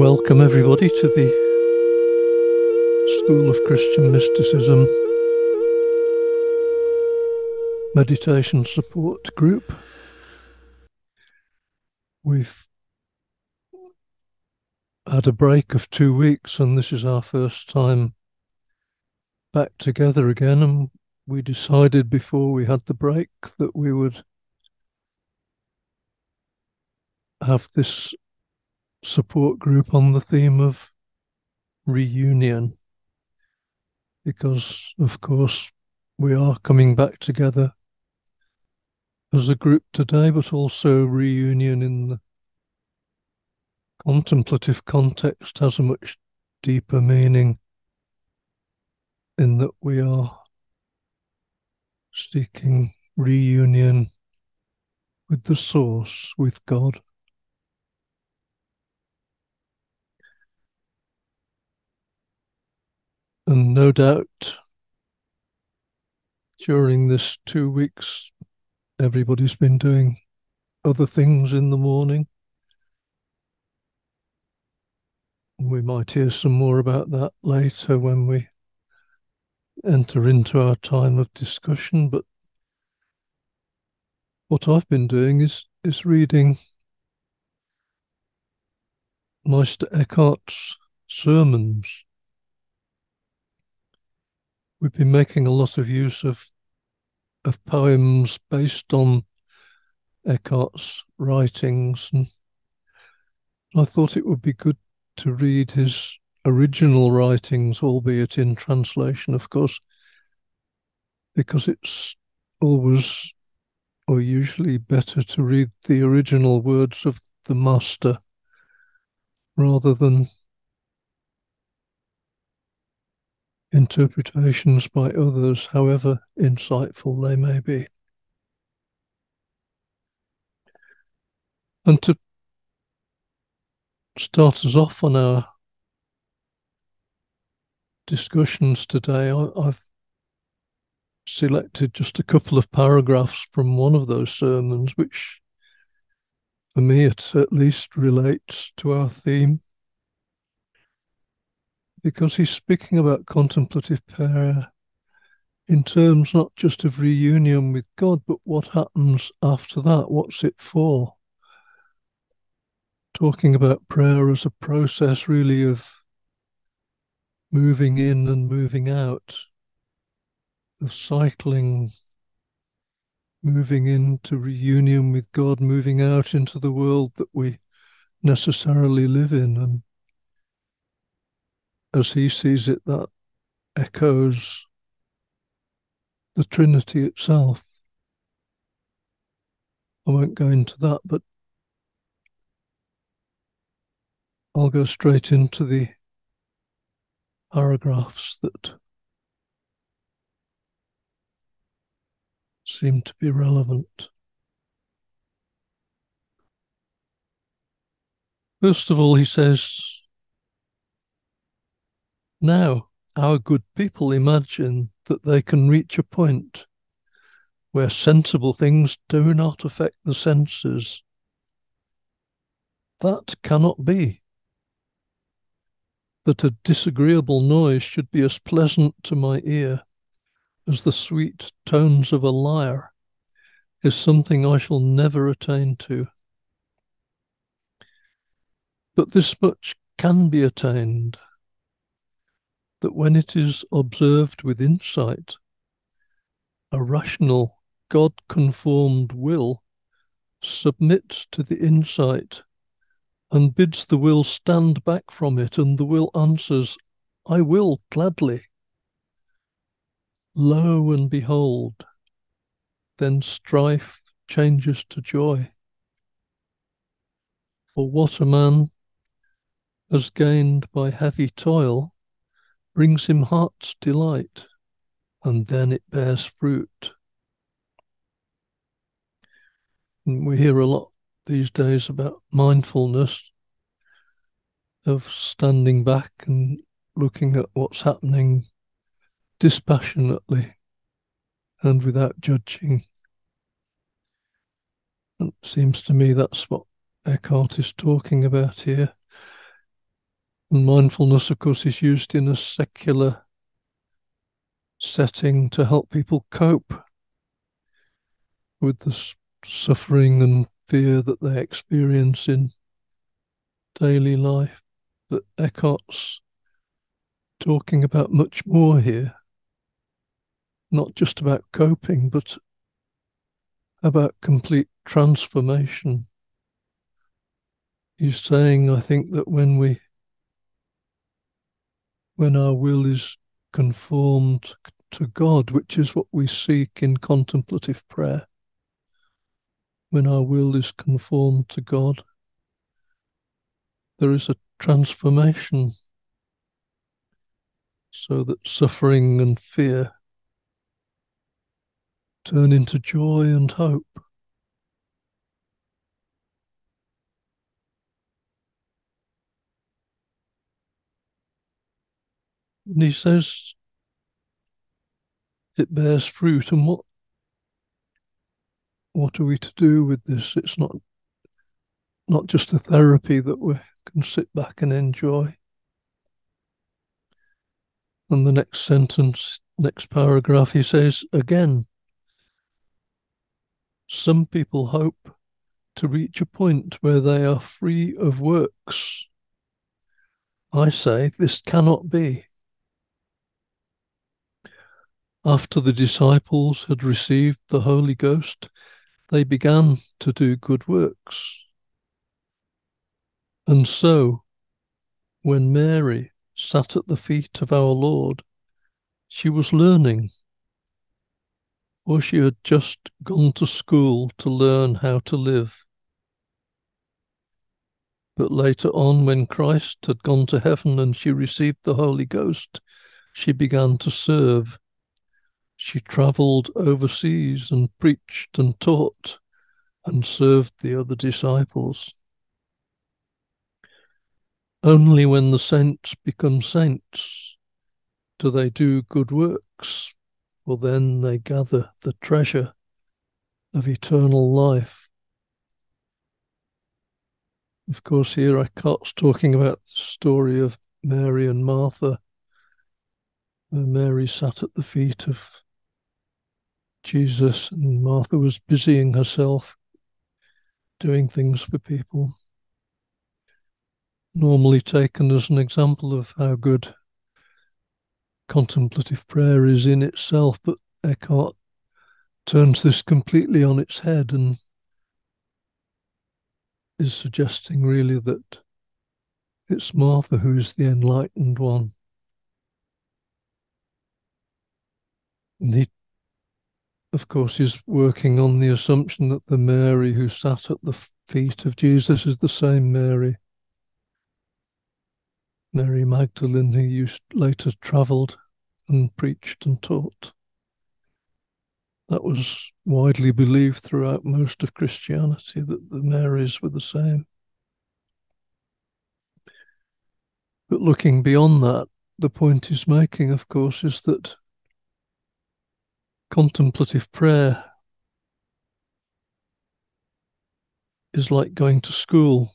Welcome, everybody, to the School of Christian Mysticism Meditation Support Group. We've had a break of two weeks, and this is our first time back together again. And we decided before we had the break that we would have this support group on the theme of reunion because, of course, we are coming back together as a group today, but also reunion in the contemplative context has a much deeper meaning in that we are seeking reunion with the source, with God. And no doubt during this two weeks, everybody's been doing other things in the morning. We might hear some more about that later when we enter into our time of discussion. But what I've been doing is is reading Meister Eckhart's sermons we've been making a lot of use of of poems based on Eckhart's writings, and I thought it would be good to read his original writings, albeit in translation, of course, because it's always or usually better to read the original words of the master rather than interpretations by others, however insightful they may be. And to start us off on our discussions today, I, have selected just a couple of paragraphs from one of those sermons, which for me it at least relates to our theme because he's speaking about contemplative prayer in terms not just of reunion with God, but what happens after that. What's it for? Talking about prayer as a process, really, of moving in and moving out, of cycling, moving into reunion with God, moving out into the world that we necessarily live in, and as he sees it, that echoes the Trinity itself. I won't go into that, but I'll go straight into the paragraphs that seem to be relevant. First of all, he says, now, our good people imagine that they can reach a point where sensible things do not affect the senses. That cannot be. That a disagreeable noise should be as pleasant to my ear as the sweet tones of a lyre is something I shall never attain to. But this much can be attained that when it is observed with insight, a rational, God conformed will submits to the insight and bids the will stand back from it, and the will answers, I will gladly. Lo and behold, then strife changes to joy. For what a man has gained by heavy toil brings him heart's delight, and then it bears fruit. And we hear a lot these days about mindfulness, of standing back and looking at what's happening dispassionately and without judging. And it seems to me that's what Eckhart is talking about here. And mindfulness, of course, is used in a secular setting to help people cope with the suffering and fear that they experience in daily life. But Eckhart's talking about much more here, not just about coping, but about complete transformation. He's saying, I think, that when we when our will is conformed to God, which is what we seek in contemplative prayer, when our will is conformed to God, there is a transformation so that suffering and fear turn into joy and hope. And he says it bears fruit. And what what are we to do with this? It's not not just a therapy that we can sit back and enjoy. And the next sentence, next paragraph, he says again, some people hope to reach a point where they are free of works. I say this cannot be. After the disciples had received the Holy Ghost, they began to do good works. And so, when Mary sat at the feet of our Lord, she was learning, or she had just gone to school to learn how to live. But later on, when Christ had gone to heaven and she received the Holy Ghost, she began to serve she travelled overseas and preached and taught and served the other disciples. Only when the saints become saints do they do good works, for then they gather the treasure of eternal life. Of course, here Eckhart's talking about the story of Mary and Martha, where Mary sat at the feet of Jesus and Martha was busying herself doing things for people. Normally taken as an example of how good contemplative prayer is in itself, but Eckhart turns this completely on its head and is suggesting really that it's Martha who is the enlightened one. And he of course, is working on the assumption that the Mary who sat at the feet of Jesus is the same Mary. Mary Magdalene, who used, later travelled and preached and taught. That was widely believed throughout most of Christianity that the Marys were the same. But looking beyond that, the point he's making, of course, is that contemplative prayer is like going to school.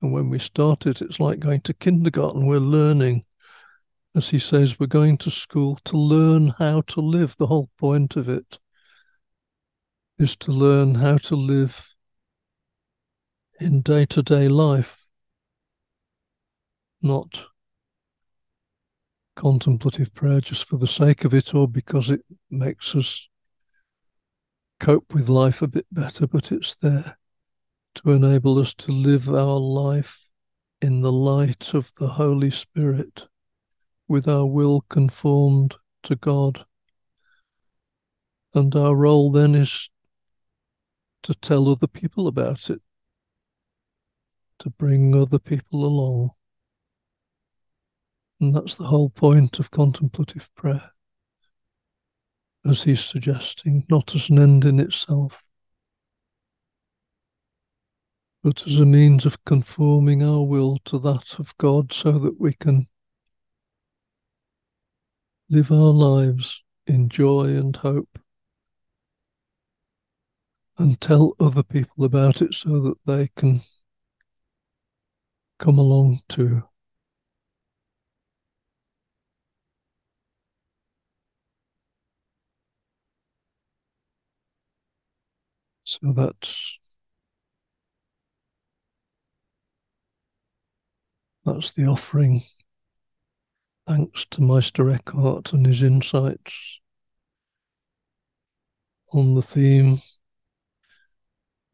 And when we start it, it's like going to kindergarten. We're learning. As he says, we're going to school to learn how to live. The whole point of it is to learn how to live in day to day life, not contemplative prayer just for the sake of it or because it makes us cope with life a bit better, but it's there to enable us to live our life in the light of the Holy Spirit with our will conformed to God. And our role then is to tell other people about it, to bring other people along. And that's the whole point of contemplative prayer, as he's suggesting, not as an end in itself, but as a means of conforming our will to that of God so that we can live our lives in joy and hope and tell other people about it so that they can come along too. So that's that's the offering. Thanks to Meister Eckhart and his insights on the theme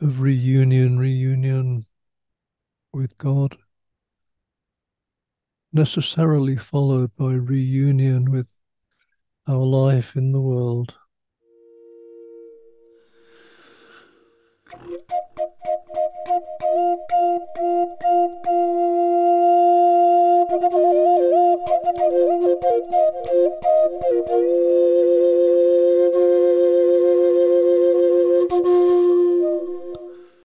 of reunion, reunion with God, necessarily followed by reunion with our life in the world. Thank you.